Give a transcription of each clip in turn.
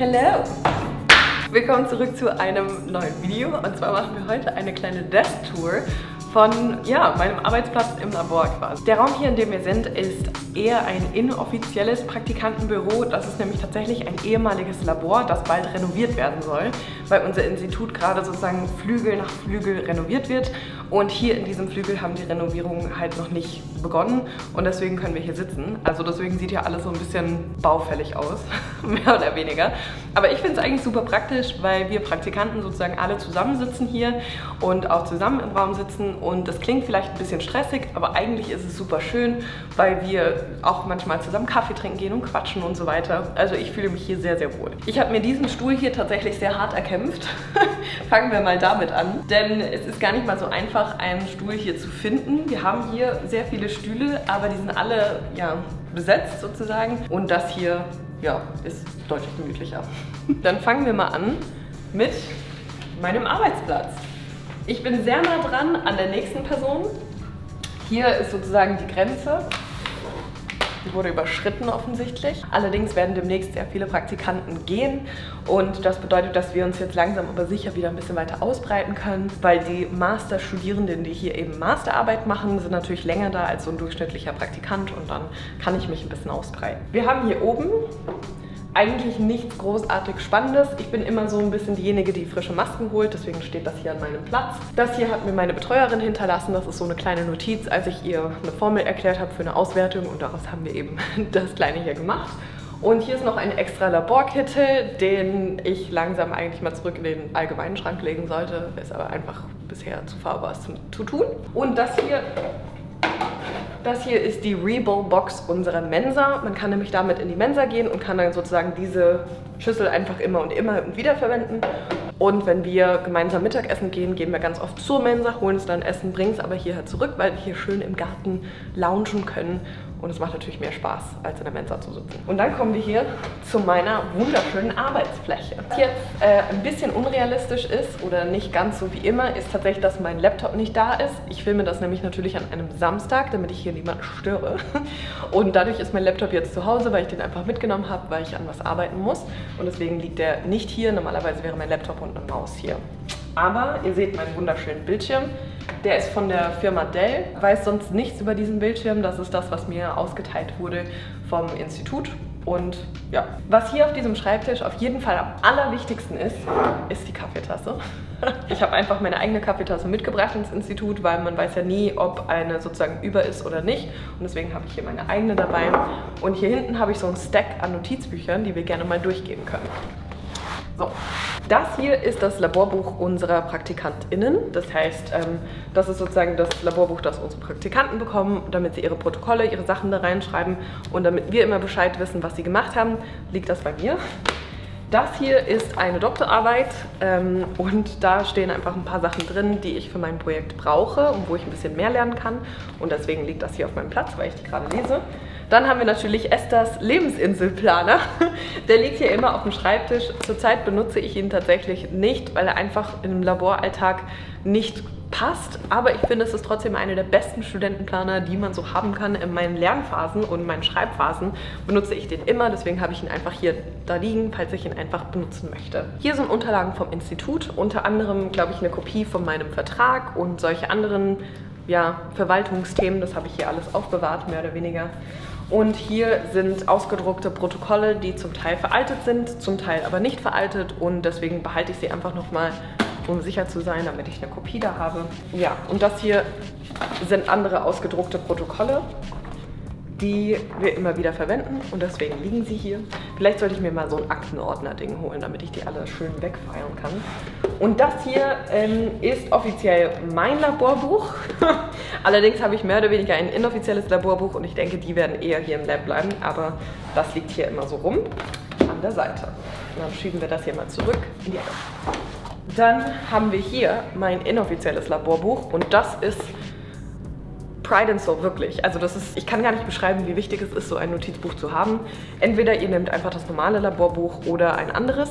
Hello! Willkommen zurück zu einem neuen Video und zwar machen wir heute eine kleine Desk-Tour von ja, meinem Arbeitsplatz im Labor quasi. Der Raum hier, in dem wir sind, ist eher ein inoffizielles Praktikantenbüro. Das ist nämlich tatsächlich ein ehemaliges Labor, das bald renoviert werden soll, weil unser Institut gerade sozusagen Flügel nach Flügel renoviert wird. Und hier in diesem Flügel haben die Renovierungen halt noch nicht begonnen und deswegen können wir hier sitzen. Also deswegen sieht ja alles so ein bisschen baufällig aus, mehr oder weniger. Aber ich finde es eigentlich super praktisch, weil wir Praktikanten sozusagen alle zusammensitzen hier und auch zusammen im Raum sitzen und das klingt vielleicht ein bisschen stressig, aber eigentlich ist es super schön, weil wir auch manchmal zusammen Kaffee trinken gehen und quatschen und so weiter. Also ich fühle mich hier sehr, sehr wohl. Ich habe mir diesen Stuhl hier tatsächlich sehr hart erkämpft. Fangen wir mal damit an, denn es ist gar nicht mal so einfach, einen Stuhl hier zu finden. Wir haben hier sehr viele Stühle, aber die sind alle ja, besetzt sozusagen und das hier ja, ist deutlich gemütlicher. Dann fangen wir mal an mit meinem Arbeitsplatz. Ich bin sehr nah dran an der nächsten Person. Hier ist sozusagen die Grenze. Die wurde überschritten offensichtlich. Allerdings werden demnächst sehr viele Praktikanten gehen und das bedeutet, dass wir uns jetzt langsam aber sicher wieder ein bisschen weiter ausbreiten können, weil die Masterstudierenden, die hier eben Masterarbeit machen, sind natürlich länger da als so ein durchschnittlicher Praktikant und dann kann ich mich ein bisschen ausbreiten. Wir haben hier oben eigentlich nichts großartig Spannendes. Ich bin immer so ein bisschen diejenige, die frische Masken holt, deswegen steht das hier an meinem Platz. Das hier hat mir meine Betreuerin hinterlassen. Das ist so eine kleine Notiz, als ich ihr eine Formel erklärt habe für eine Auswertung und daraus haben wir eben das kleine hier gemacht. Und hier ist noch ein extra Laborkittel, den ich langsam eigentlich mal zurück in den allgemeinen Schrank legen sollte. Ist aber einfach bisher zu faul was zu tun. Und das hier das hier ist die Rebowl-Box unserer Mensa. Man kann nämlich damit in die Mensa gehen und kann dann sozusagen diese Schüssel einfach immer und immer und wieder verwenden. Und wenn wir gemeinsam Mittagessen gehen, gehen wir ganz oft zur Mensa, holen uns dann Essen, bringen es aber hierher zurück, weil wir hier schön im Garten loungen können und es macht natürlich mehr Spaß, als in der Mensa zu sitzen. Und dann kommen wir hier zu meiner wunderschönen Arbeitsfläche. Was jetzt äh, ein bisschen unrealistisch ist oder nicht ganz so wie immer, ist tatsächlich, dass mein Laptop nicht da ist. Ich filme das nämlich natürlich an einem Samstag, damit ich hier niemanden störe. Und dadurch ist mein Laptop jetzt zu Hause, weil ich den einfach mitgenommen habe, weil ich an was arbeiten muss. Und deswegen liegt der nicht hier. Normalerweise wäre mein Laptop und eine Maus hier. Aber ihr seht meinen wunderschönen Bildschirm. Der ist von der Firma Dell. Weiß sonst nichts über diesen Bildschirm. Das ist das, was mir ausgeteilt wurde vom Institut. Und ja, was hier auf diesem Schreibtisch auf jeden Fall am allerwichtigsten ist, ist die Kaffeetasse. Ich habe einfach meine eigene Kaffeetasse mitgebracht ins Institut, weil man weiß ja nie, ob eine sozusagen über ist oder nicht. Und deswegen habe ich hier meine eigene dabei. Und hier hinten habe ich so einen Stack an Notizbüchern, die wir gerne mal durchgehen können. So, das hier ist das Laborbuch unserer PraktikantInnen. Das heißt, ähm, das ist sozusagen das Laborbuch, das unsere Praktikanten bekommen, damit sie ihre Protokolle, ihre Sachen da reinschreiben und damit wir immer Bescheid wissen, was sie gemacht haben, liegt das bei mir. Das hier ist eine Doktorarbeit ähm, und da stehen einfach ein paar Sachen drin, die ich für mein Projekt brauche und wo ich ein bisschen mehr lernen kann. Und deswegen liegt das hier auf meinem Platz, weil ich die gerade lese. Dann haben wir natürlich Esthers Lebensinselplaner. Der liegt hier immer auf dem Schreibtisch. Zurzeit benutze ich ihn tatsächlich nicht, weil er einfach im Laboralltag nicht passt. Aber ich finde, es ist trotzdem einer der besten Studentenplaner, die man so haben kann. In meinen Lernphasen und meinen Schreibphasen benutze ich den immer. Deswegen habe ich ihn einfach hier da liegen, falls ich ihn einfach benutzen möchte. Hier sind Unterlagen vom Institut. Unter anderem, glaube ich, eine Kopie von meinem Vertrag und solche anderen ja, Verwaltungsthemen. Das habe ich hier alles aufbewahrt, mehr oder weniger. Und hier sind ausgedruckte Protokolle, die zum Teil veraltet sind, zum Teil aber nicht veraltet. Und deswegen behalte ich sie einfach nochmal, um sicher zu sein, damit ich eine Kopie da habe. Ja, und das hier sind andere ausgedruckte Protokolle die wir immer wieder verwenden und deswegen liegen sie hier. Vielleicht sollte ich mir mal so ein Aktenordner-Ding holen, damit ich die alle schön wegfeiern kann. Und das hier ähm, ist offiziell mein Laborbuch. Allerdings habe ich mehr oder weniger ein inoffizielles Laborbuch und ich denke, die werden eher hier im Lab bleiben, aber das liegt hier immer so rum an der Seite. Und dann schieben wir das hier mal zurück in die Ecke. Dann haben wir hier mein inoffizielles Laborbuch und das ist Pride and Soul, wirklich. Also das ist, ich kann gar nicht beschreiben, wie wichtig es ist, so ein Notizbuch zu haben. Entweder ihr nehmt einfach das normale Laborbuch oder ein anderes.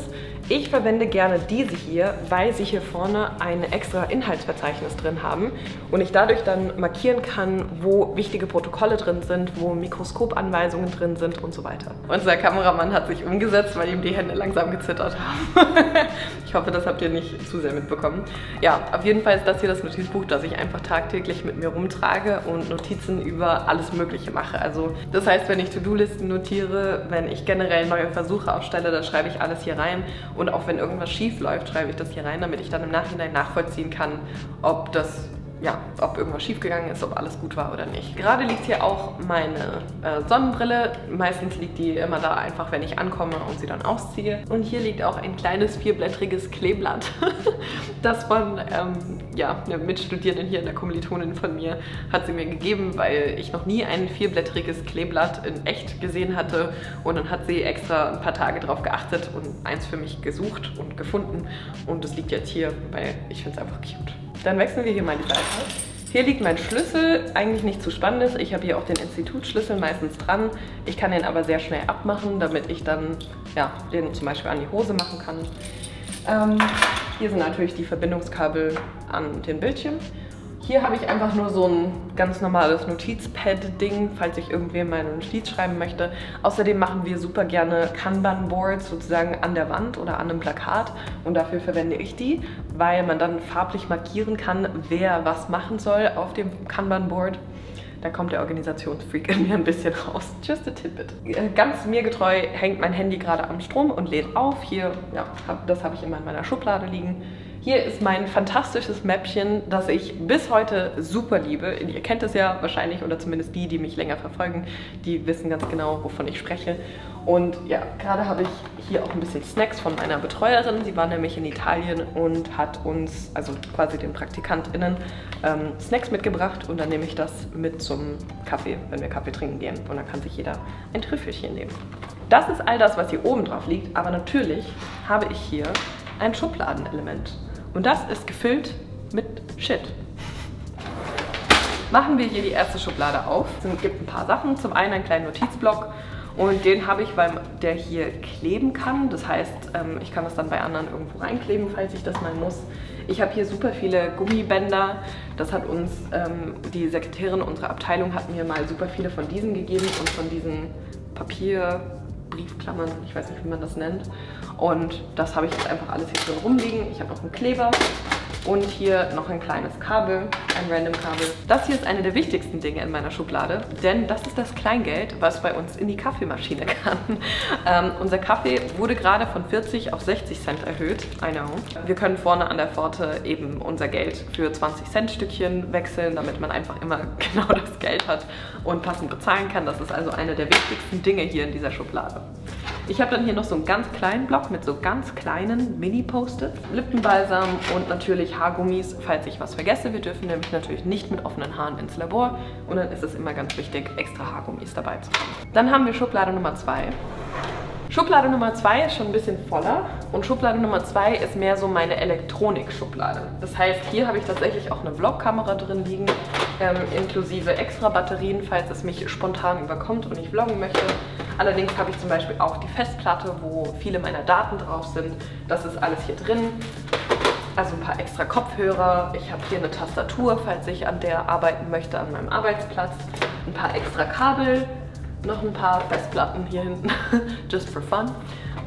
Ich verwende gerne diese hier, weil sie hier vorne ein extra Inhaltsverzeichnis drin haben und ich dadurch dann markieren kann, wo wichtige Protokolle drin sind, wo Mikroskopanweisungen drin sind und so weiter. Unser Kameramann hat sich umgesetzt, weil ihm die Hände langsam gezittert haben. ich hoffe, das habt ihr nicht zu sehr mitbekommen. Ja, auf jeden Fall ist das hier das Notizbuch, das ich einfach tagtäglich mit mir rumtrage und Notizen über alles Mögliche mache. Also das heißt, wenn ich To-Do-Listen notiere, wenn ich generell neue Versuche aufstelle, dann schreibe ich alles hier rein und auch wenn irgendwas schief läuft, schreibe ich das hier rein, damit ich dann im Nachhinein nachvollziehen kann, ob das ja, ob irgendwas schiefgegangen ist, ob alles gut war oder nicht. Gerade liegt hier auch meine äh, Sonnenbrille. Meistens liegt die immer da einfach, wenn ich ankomme und sie dann ausziehe. Und hier liegt auch ein kleines vierblättriges Kleeblatt, das von ähm, ja, einer Mitstudierenden hier, in der Kommilitonin von mir, hat sie mir gegeben, weil ich noch nie ein vierblättriges Kleeblatt in echt gesehen hatte. Und dann hat sie extra ein paar Tage drauf geachtet und eins für mich gesucht und gefunden. Und das liegt jetzt hier, weil ich finde es einfach cute. Dann wechseln wir hier mal die Seite. Hier liegt mein Schlüssel, eigentlich nichts zu Spannendes. Ich habe hier auch den Institutsschlüssel meistens dran. Ich kann den aber sehr schnell abmachen, damit ich dann ja, den zum Beispiel an die Hose machen kann. Ähm, hier sind natürlich die Verbindungskabel an den Bildschirm. Hier habe ich einfach nur so ein ganz normales Notizpad-Ding, falls ich irgendwem meine Notiz schreiben möchte. Außerdem machen wir super gerne Kanban-Boards sozusagen an der Wand oder an einem Plakat und dafür verwende ich die, weil man dann farblich markieren kann, wer was machen soll auf dem Kanban-Board. Da kommt der Organisationsfreak in mir ein bisschen raus. Just a tidbit. Äh, ganz mir getreu hängt mein Handy gerade am Strom und lädt auf. Hier, ja, das habe ich immer in meiner Schublade liegen. Hier ist mein fantastisches Mäppchen, das ich bis heute super liebe. Ihr kennt es ja wahrscheinlich, oder zumindest die, die mich länger verfolgen, die wissen ganz genau, wovon ich spreche. Und ja, gerade habe ich hier auch ein bisschen Snacks von meiner Betreuerin. Sie war nämlich in Italien und hat uns, also quasi den PraktikantInnen, ähm, Snacks mitgebracht. Und dann nehme ich das mit zum Kaffee, wenn wir Kaffee trinken gehen. Und dann kann sich jeder ein Trüffelchen nehmen. Das ist all das, was hier oben drauf liegt. Aber natürlich habe ich hier ein Schubladenelement. Und das ist gefüllt mit Shit. Machen wir hier die erste Schublade auf. Es gibt ein paar Sachen. Zum einen einen kleinen Notizblock und den habe ich, weil der hier kleben kann. Das heißt, ähm, ich kann das dann bei anderen irgendwo reinkleben, falls ich das mal muss. Ich habe hier super viele Gummibänder. Das hat uns, ähm, die Sekretärin unserer Abteilung hat mir mal super viele von diesen gegeben und von diesen Papierbriefklammern, ich weiß nicht, wie man das nennt. Und das habe ich jetzt einfach alles hier drin rumliegen. Ich habe noch einen Kleber und hier noch ein kleines Kabel, ein random Kabel. Das hier ist eine der wichtigsten Dinge in meiner Schublade, denn das ist das Kleingeld, was bei uns in die Kaffeemaschine kann. Ähm, unser Kaffee wurde gerade von 40 auf 60 Cent erhöht. I know. Wir können vorne an der Pforte eben unser Geld für 20 Cent Stückchen wechseln, damit man einfach immer genau das Geld hat und passend bezahlen kann. Das ist also eine der wichtigsten Dinge hier in dieser Schublade. Ich habe dann hier noch so einen ganz kleinen Block mit so ganz kleinen Mini-Post-its, Lippenbalsam und natürlich Haargummis, falls ich was vergesse. Wir dürfen nämlich natürlich nicht mit offenen Haaren ins Labor und dann ist es immer ganz wichtig, extra Haargummis dabei zu haben. Dann haben wir Schublade Nummer 2. Schublade Nummer 2 ist schon ein bisschen voller und Schublade Nummer 2 ist mehr so meine Elektronik-Schublade. Das heißt, hier habe ich tatsächlich auch eine Vlogkamera drin liegen, ähm, inklusive extra Batterien, falls es mich spontan überkommt und ich vloggen möchte. Allerdings habe ich zum Beispiel auch die Festplatte, wo viele meiner Daten drauf sind. Das ist alles hier drin. Also ein paar extra Kopfhörer. Ich habe hier eine Tastatur, falls ich an der arbeiten möchte, an meinem Arbeitsplatz. Ein paar extra Kabel, noch ein paar Festplatten hier hinten, just for fun.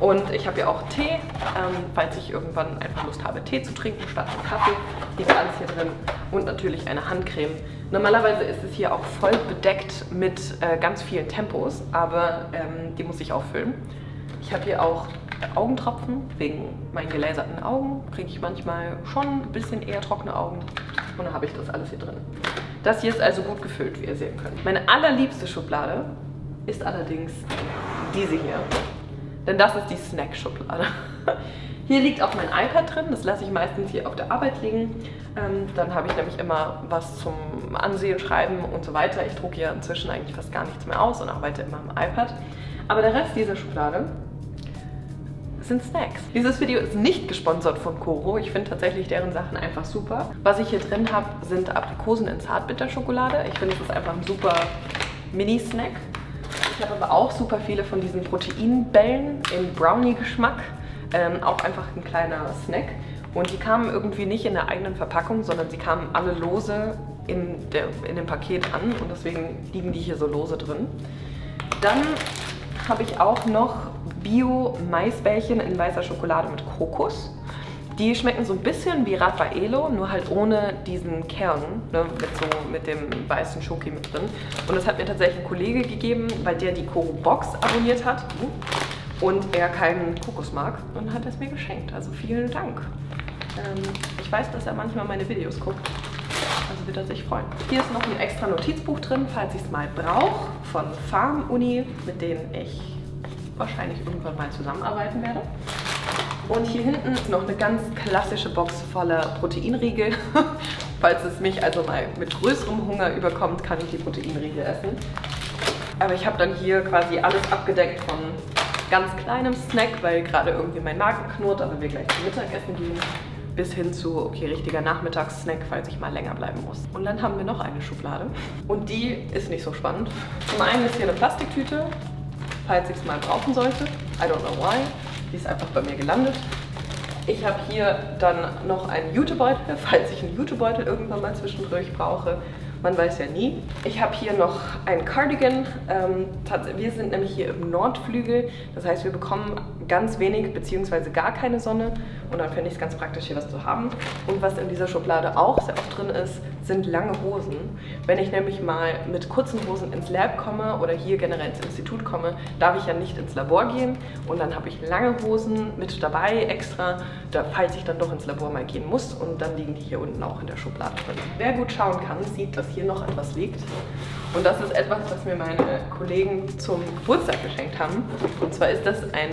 Und ich habe hier auch Tee, ähm, falls ich irgendwann einfach Lust habe, Tee zu trinken statt Kaffee. Liegt alles hier drin. Und natürlich eine Handcreme. Normalerweise ist es hier auch voll bedeckt mit äh, ganz vielen Tempos, aber ähm, die muss ich auffüllen. Ich habe hier auch Augentropfen, wegen meinen gelaserten Augen kriege ich manchmal schon ein bisschen eher trockene Augen. Und dann habe ich das alles hier drin. Das hier ist also gut gefüllt, wie ihr sehen könnt. Meine allerliebste Schublade ist allerdings diese hier. Denn das ist die Snack-Schublade. Hier liegt auch mein iPad drin, das lasse ich meistens hier auf der Arbeit liegen. Ähm, dann habe ich nämlich immer was zum Ansehen, Schreiben und so weiter. Ich drucke ja inzwischen eigentlich fast gar nichts mehr aus und arbeite immer am iPad. Aber der Rest dieser Schublade sind Snacks. Dieses Video ist nicht gesponsert von Koro. Ich finde tatsächlich deren Sachen einfach super. Was ich hier drin habe, sind Aprikosen in Zartbitterschokolade. Ich finde, es ist einfach ein super Mini-Snack. Ich habe aber auch super viele von diesen Proteinbällen im Brownie-Geschmack. Ähm, auch einfach ein kleiner Snack. Und die kamen irgendwie nicht in der eigenen Verpackung, sondern sie kamen alle lose in, der, in dem Paket an und deswegen liegen die hier so lose drin. Dann habe ich auch noch Bio-Maisbällchen in weißer Schokolade mit Kokos. Die schmecken so ein bisschen wie Raffaello, nur halt ohne diesen Kern, ne, mit, so, mit dem weißen Schoki mit drin. Und das hat mir tatsächlich ein Kollege gegeben, weil der die Koro Box abonniert hat und er keinen Kokos mag und hat es mir geschenkt. Also vielen Dank. Ähm, ich weiß, dass er manchmal meine Videos guckt. Also wird er sich freuen. Hier ist noch ein extra Notizbuch drin, falls ich es mal brauche, von Farm Uni, mit denen ich wahrscheinlich irgendwann mal zusammenarbeiten werde. Und hier hinten ist noch eine ganz klassische Box voller Proteinriegel. Falls es mich also mal mit größerem Hunger überkommt, kann ich die Proteinriegel essen. Aber ich habe dann hier quasi alles abgedeckt von ganz kleinem Snack, weil gerade irgendwie mein Magen knurrt, aber wir gleich zum Mittagessen gehen, bis hin zu, okay, richtiger Nachmittagssnack, falls ich mal länger bleiben muss. Und dann haben wir noch eine Schublade und die ist nicht so spannend. Zum einen ist hier eine Plastiktüte, falls ich es mal brauchen sollte. I don't know why. Die ist einfach bei mir gelandet. Ich habe hier dann noch einen Jutebeutel, falls ich einen Jutebeutel irgendwann mal zwischendurch brauche. Man weiß ja nie. Ich habe hier noch ein Cardigan. Ähm, wir sind nämlich hier im Nordflügel. Das heißt, wir bekommen ganz wenig bzw. gar keine Sonne. Und dann finde ich es ganz praktisch, hier was zu haben. Und was in dieser Schublade auch sehr oft drin ist, sind lange Hosen. Wenn ich nämlich mal mit kurzen Hosen ins Lab komme oder hier generell ins Institut komme, darf ich ja nicht ins Labor gehen. Und dann habe ich lange Hosen mit dabei extra, falls ich dann doch ins Labor mal gehen muss. Und dann liegen die hier unten auch in der Schublade drin. Wer gut schauen kann, sieht, dass hier noch etwas liegt. Und das ist etwas, was mir meine Kollegen zum Geburtstag geschenkt haben. Und zwar ist das ein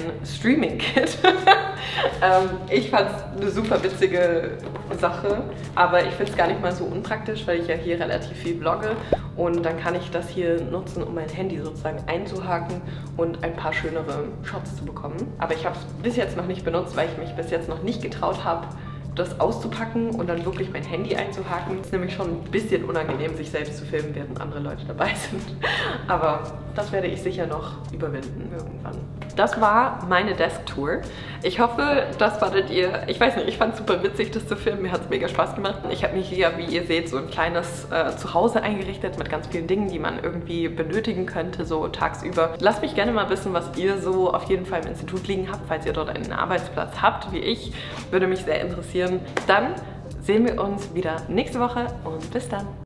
Streaming-Kit. ähm, ich fand es eine super witzige Sache, aber ich finde es gar nicht mal so unpraktisch, weil ich ja hier relativ viel vlogge. Und dann kann ich das hier nutzen, um mein Handy sozusagen einzuhaken und ein paar schönere Shots zu bekommen. Aber ich habe es bis jetzt noch nicht benutzt, weil ich mich bis jetzt noch nicht getraut habe, das auszupacken und dann wirklich mein Handy einzuhaken. ist nämlich schon ein bisschen unangenehm, sich selbst zu filmen, während andere Leute dabei sind. Aber das werde ich sicher noch überwinden irgendwann. Das war meine Desk-Tour. Ich hoffe, das fandet ihr, ich weiß nicht, ich fand es super witzig, das zu filmen. Mir hat es mega Spaß gemacht. Ich habe mir hier, wie ihr seht, so ein kleines äh, Zuhause eingerichtet mit ganz vielen Dingen, die man irgendwie benötigen könnte, so tagsüber. Lasst mich gerne mal wissen, was ihr so auf jeden Fall im Institut liegen habt, falls ihr dort einen Arbeitsplatz habt, wie ich. Würde mich sehr interessieren. Dann sehen wir uns wieder nächste Woche und bis dann.